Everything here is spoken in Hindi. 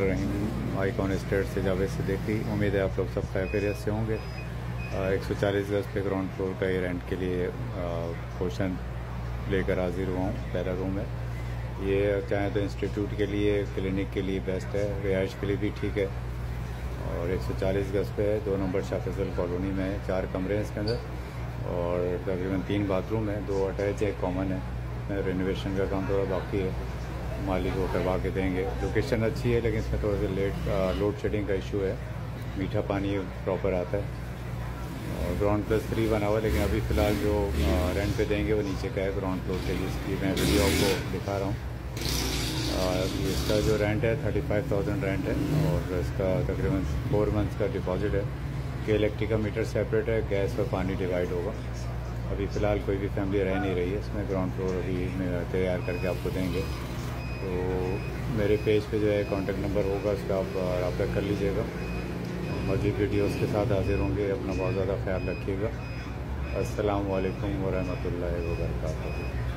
रहीम आईकॉन स्टेट से जावेद से देखी उम्मीद है आप लोग सब खैरियत से होंगे। एक सौ चालीस गज पे ग्राउंड फ्लोर का ये रेंट के लिए पोर्शन लेकर हाजिर हुआ हूँ पहला रूम है ये चाहें तो इंस्टीट्यूट के लिए क्लिनिक के लिए बेस्ट है रिहाइश के लिए भी ठीक है। और 140 गज पे है दो नंबर शाह फैसल कॉलोनी में है, चार कमरे हैं इसके अंदर। और तकरीबन तीन बाथरूम है, दो अटैच है कॉमन है। रेनोवेशन का काम थोड़ा बाकी है। मालिक को करवा के देंगे। लोकेशन अच्छी है, लेकिन इसमें थोड़ा सा लेट लोड शेडिंग का इशू है। मीठा पानी प्रॉपर आता है। और ग्राउंड प्लस थ्री बना हुआ लेकिन अभी फ़िलहाल जो रेंट पे देंगे, वो नीचे का है ग्राउंड फ्लोर के लिए। इसकी मैं वीडियो आपको दिखा रहा हूँ। इसका जो रेंट है थर्टी फाइव थाउज़ेंड रेंट है, और इसका तकरीबन फोर मंथ्स का डिपॉजिट है। कि इलेक्ट्रिक का मीटर सेपरेट है गैस और पानी डिवाइड होगा। अभी फ़िलहाल कोई भी फैमिली रह नहीं रही है, इसमें ग्राउंड फ्लोर अभी तैयार करके आपको देंगे। तो मेरे पेज पे जो है कांटेक्ट नंबर होगा, उसका आप रबा कर लीजिएगा। मज़ीद वीडियोस के साथ हाजिर होंगे, अपना बहुत ज़्यादा ख्याल रखिएगा। असलकम वरहमल वरहमतुल्लाहि व बरकातहू